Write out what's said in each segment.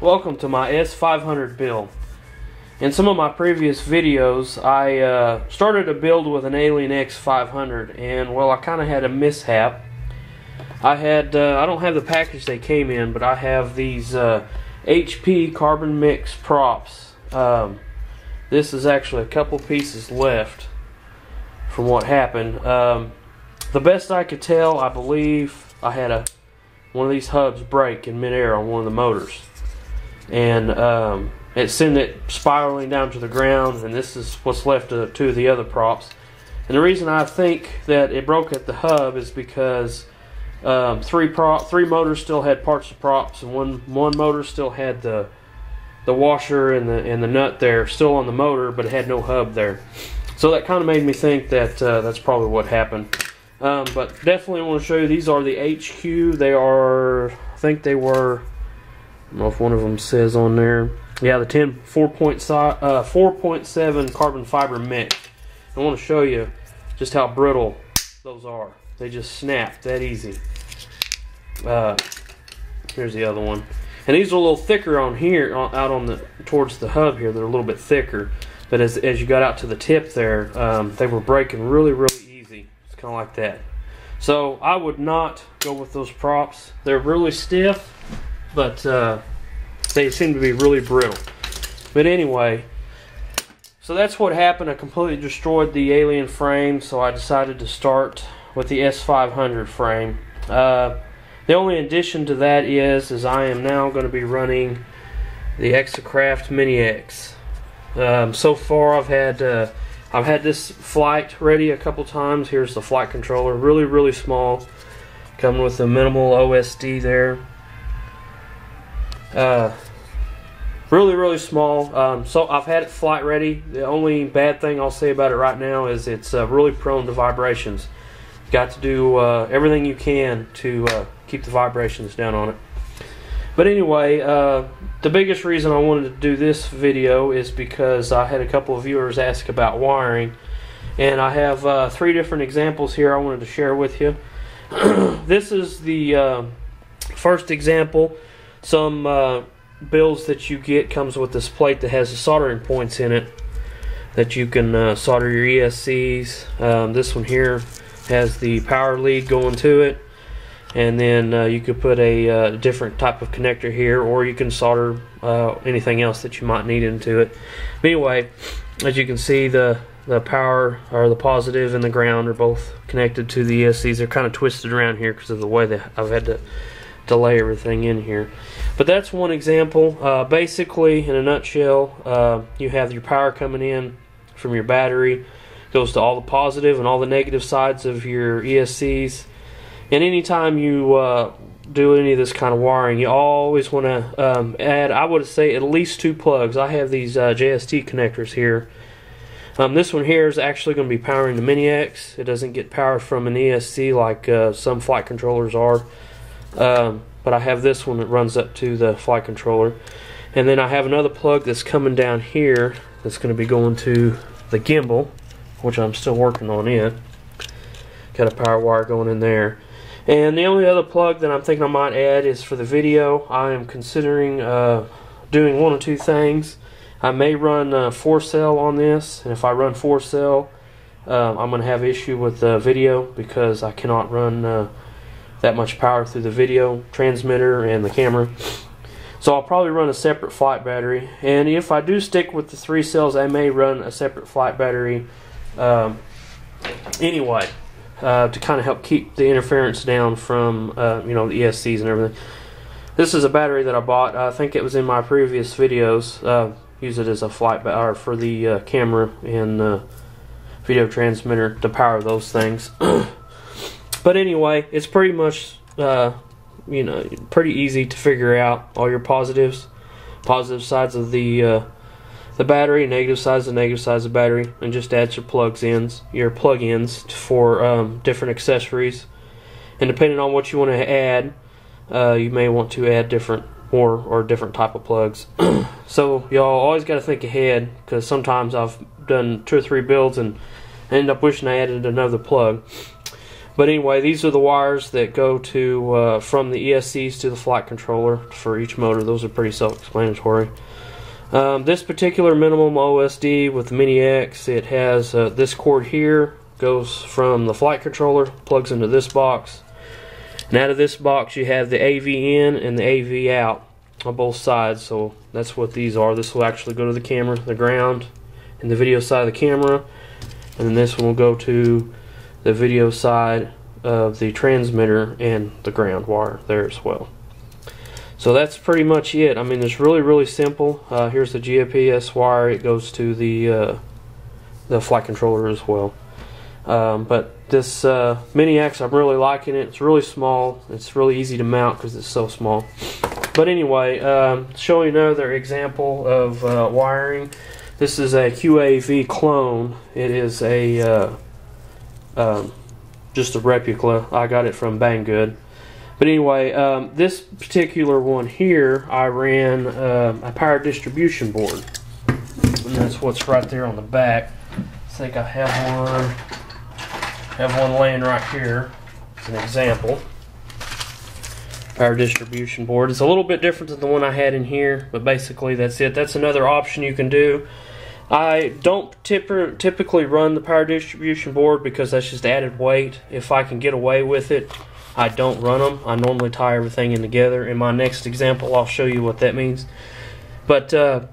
Welcome to my S500 build. In some of my previous videos, I uh, started a build with an Alien X500, and well, I kind of had a mishap. I had, uh, I don't have the package they came in, but I have these uh, HP carbon mix props. Um, this is actually a couple pieces left from what happened. Um, the best I could tell, I believe I had a one of these hubs break in midair on one of the motors, and um, it sent it spiraling down to the ground. And this is what's left of two of the other props. And the reason I think that it broke at the hub is because um, three prop, three motors still had parts of props, and one one motor still had the the washer and the and the nut there still on the motor, but it had no hub there. So that kind of made me think that uh, that's probably what happened. Um, but definitely want to show you these are the HQ. They are, I think they were, I don't know if one of them says on there. Yeah, the 10 4.7 uh, 4.7 carbon fiber mix. I want to show you just how brittle those are. They just snap that easy. Uh, here's the other one. And these are a little thicker on here, out on the towards the hub here. They're a little bit thicker. But as, as you got out to the tip there, um, they were breaking really, really easy. It's kind of like that. So I would not go with those props. They're really stiff, but uh, they seem to be really brittle. But anyway, so that's what happened. I completely destroyed the alien frame, so I decided to start with the S500 frame. Uh, the only addition to that is, is I am now going to be running the Xaircraft Mini X. Um, so far, I've had uh, I've had this flight ready a couple times. Here's the flight controller, really really small, coming with a minimal OSD there. Uh, really really small. Um, so I've had it flight ready. The only bad thing I'll say about it right now is it's uh, really prone to vibrations. Got to do uh, everything you can to uh, keep the vibrations down on it. But anyway, uh, the biggest reason I wanted to do this video is because I had a couple of viewers ask about wiring. And I have uh, three different examples here I wanted to share with you. this is the first example. Some uh, builds that you get comes with this plate that has the soldering points in it that you can uh, solder your ESCs. Um, this one here has the power lead going to it. And then uh, you could put a uh, different type of connector here or you can solder uh, anything else that you might need into it. But anyway as you can see the the power or the positive and the ground are both connected to the ESCs they're kind of twisted around here because of the way that I've had to to lay everything in here but that's one example uh, basically in a nutshell uh, you have your power coming in from your battery goes to all the positive and all the negative sides of your ESCs and anytime you uh, do any of this kind of wiring, you always want to um, add, I would say, at least two plugs. I have these uh, JST connectors here. Um, this one here is actually going to be powering the Mini X. It doesn't get power from an ESC like uh, some flight controllers are. Um, but I have this one that runs up to the flight controller. And then I have another plug that's coming down here that's going to be going to the gimbal, which I'm still working on it. Got a power wire going in there. And the only other plug that I'm thinking I might add is for the video. I am considering uh, doing one or two things. I may run uh, 4-cell on this, and if I run 4-cell, uh, I'm going to have issue with the video because I cannot run uh, that much power through the video transmitter and the camera. So I'll probably run a separate flight battery, and if I do stick with the three cells, I may run a separate flight battery um, anyway uh, to kind of help keep the interference down from uh, you know the ESCs and everything. This is a battery that I bought. I think it was in my previous videos. Uh, use it as a flight or for the uh, camera and video transmitter to power those things. but anyway, it's pretty much uh, you know pretty easy to figure out all your positives, positive sides of the uh, the battery, negative size, the negative size of the battery, and just add your plugs ins, your plug-ins for um, different accessories. And depending on what you want to add, uh, you may want to add different more or different type of plugs. so y'all always got to think ahead because sometimes I've done two or three builds and end up wishing I added another plug. But anyway, these are the wires that go to uh, from the ESCs to the flight controller for each motor. Those are pretty self-explanatory. Um, this particular minimum OSD with the Mini X, it has uh, this cord here goes from the flight controller, plugs into this box. And out of this box, you have the AV in and the AV out on both sides. So that's what these are. This will actually go to the camera, the ground, and the video side of the camera. And then this one will go to the video side of the transmitter and the ground wire there as well. So that's pretty much it. I mean, it's really, really simple. Uh, here's the GPS wire. It goes to the uh, the flight controller as well. Um, but this uh, Mini X, I'm really liking it. It's really small. It's really easy to mount because it's so small. But anyway, um, showing another example of uh, wiring. This is a QAV clone. It is a uh, um, just a replica. I got it from Banggood. But anyway, um, this particular one here, I ran uh, a power distribution board. And that's what's right there on the back. I think I have one have one laying right here as an example. Power distribution board. It's a little bit different than the one I had in here, but basically that's it. That's another option you can do. I don't typically run the power distribution board because that's just added weight. If I can get away with it, I don't run them. I normally tie everything in together. In my next example, I'll show you what that means. But uh,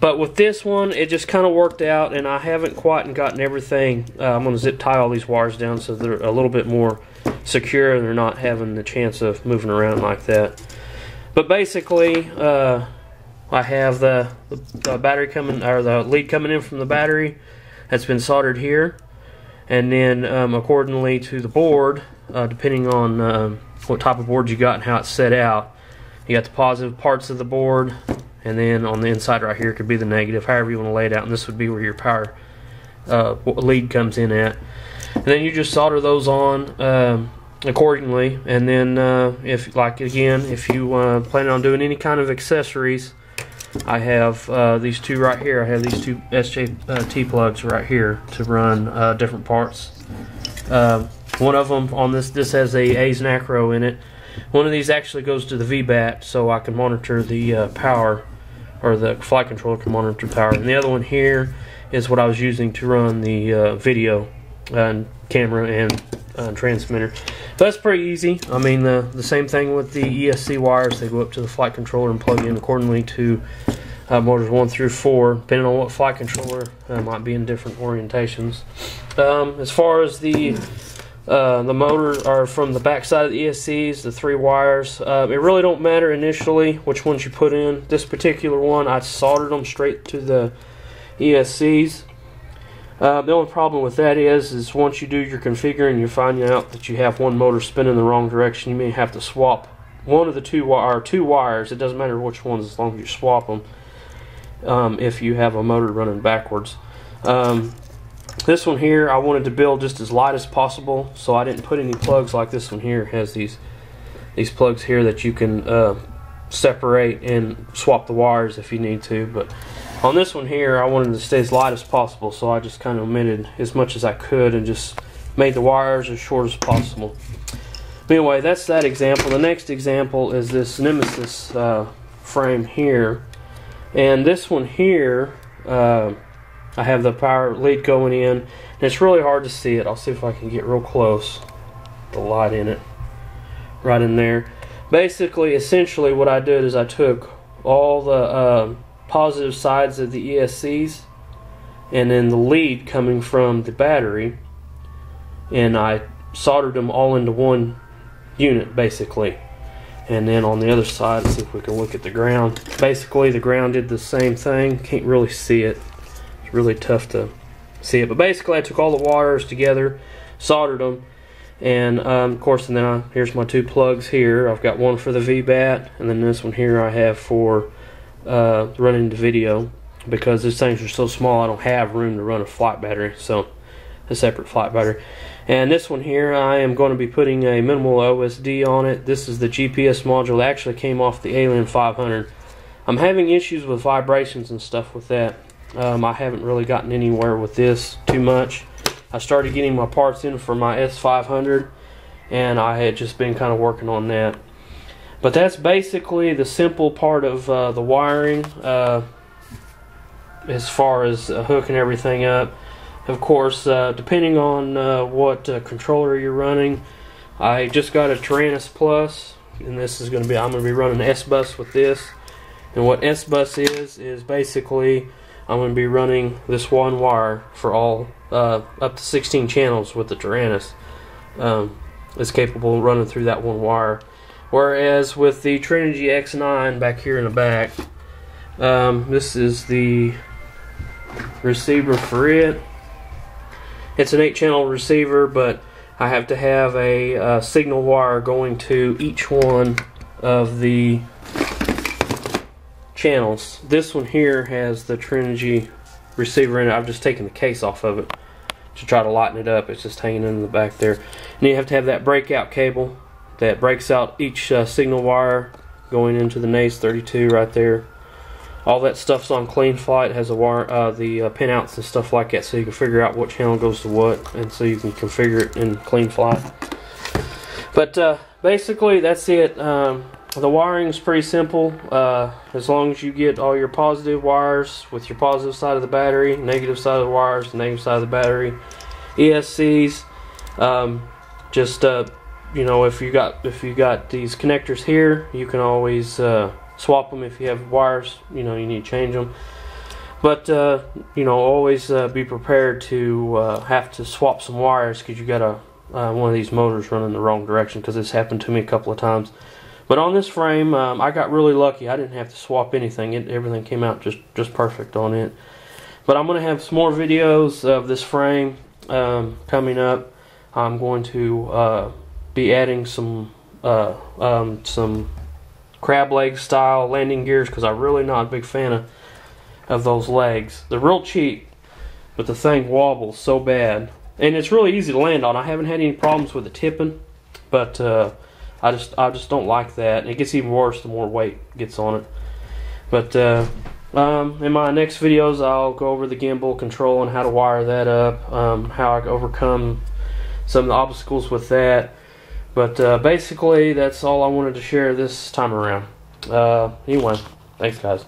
but with this one, it just kind of worked out, and I haven't quite gotten everything. Uh, I'm going to zip tie all these wires down so they're a little bit more secure and they're not having the chance of moving around like that. But basically, uh, I have the, the, battery coming, or the lead coming in from the battery that's been soldered here. And then, um, accordingly to the board, uh, depending on uh, what type of board you got and how it's set out, you got the positive parts of the board, and then on the inside right here could be the negative, however you want to lay it out. And this would be where your power uh, lead comes in at. And then you just solder those on um, accordingly. And then uh, if, like again, if you uh, plan on doing any kind of accessories, I have uh, these two right here. I have these two SJT plugs right here to run uh, different parts. Uh, one of them on this, this has a Aisin Acro in it. One of these actually goes to the VBAT so I can monitor the uh, power or the flight controller can monitor power. And the other one here is what I was using to run the uh, video and camera and uh, transmitter. So that's pretty easy. I mean, the, the same thing with the ESC wires. They go up to the flight controller and plug in accordingly to uh, motors 1 through 4, depending on what flight controller uh, might be in different orientations. Um, as far as the uh, the motors are from the back side of the ESCs, the three wires. Uh, it really don't matter initially which ones you put in. This particular one, I soldered them straight to the ESCs. Uh, the only problem with that is, is once you do your configuring, you find out that you have one motor spinning the wrong direction. You may have to swap one of the two or two wires. It doesn't matter which ones, as long as you swap them. Um, if you have a motor running backwards. Um, this one here I wanted to build just as light as possible, so I didn't put any plugs like this one here. It has these these plugs here that you can uh, separate and swap the wires if you need to. But on this one here, I wanted to stay as light as possible, so I just kind of omitted as much as I could and just made the wires as short as possible. But anyway, that's that example. The next example is this Nemesis uh, frame here. And this one here, uh, I have the power lead going in, and it's really hard to see it. I'll see if I can get real close. The light in it, right in there. Basically, essentially, what I did is I took all the uh, positive sides of the ESCs, and then the lead coming from the battery, and I soldered them all into one unit, basically. And then on the other side, see if we can look at the ground. Basically, the ground did the same thing. Can't really see it It's really tough to see it. But basically, I took all the wires together, soldered them, and um, of course, and then I, here's my two plugs here. I've got one for the VBAT, and then this one here I have for uh, running the video. Because these things are so small, I don't have room to run a flight battery, so a separate flight battery. And this one here, I am going to be putting a minimal OSD on it. This is the GPS module that actually came off the Alien 500. I'm having issues with vibrations and stuff with that. Um, I haven't really gotten anywhere with this too much. I started getting my parts in for my S500, and I had just been kind of working on that. But that's basically the simple part of uh, the wiring uh, as far as uh, hooking everything up. Of course, uh, depending on uh, what controller you're running, I just got a Taranis Plus, and this is going to be I'm going to be running S Bus with this. And what S Bus is is basically I'm going to be running this one wire for all uh, up to 16 channels with the Taranis. Um, it's capable of running through that one wire. Whereas with the Turnigy X9 back here in the back, um, this is the receiver for it. It's an 8 channel receiver, but I have to have a uh, signal wire going to each one of the channels. This one here has the Turnigy receiver in it. I've just taken the case off of it to try to lighten it up. It's just hanging in the back there. And you have to have that breakout cable that breaks out each uh, signal wire going into the Naze32 right there. All that stuff's on Cleanflight, has a wire, uh, the uh, pinouts and stuff like that, so you can figure out what channel goes to what, and so you can configure it in Cleanflight. But uh, basically, that's it. Um, the wiring is pretty simple. Uh, as long as you get all your positive wires with your positive side of the battery, negative side of the wires, negative side of the battery, ESCs. Um, just uh, you know, if you got if you got these connectors here, you can always uh, swap them if you have wires. You know, you need to change them. But uh, you know, always uh, be prepared to uh, have to swap some wires because you got a one of these motors running the wrong direction. Because this happened to me a couple of times. But on this frame, um, I got really lucky. I didn't have to swap anything. It, everything came out just, just perfect on it. But I'm going to have some more videos of this frame um, coming up. I'm going to uh, be adding some uh, um, some crab leg style landing gears because I'm really not a big fan of, of those legs. They're real cheap, but the thing wobbles so bad. And it's really easy to land on. I haven't had any problems with the tipping, but... Uh, I just I just don't like that. And It gets even worse the more weight gets on it. But uh, um, in my next videos, I'll go over the gimbal control and how to wire that up, um, how I overcome some of the obstacles with that. But uh, basically, that's all I wanted to share this time around. Uh, anyway, thanks, guys.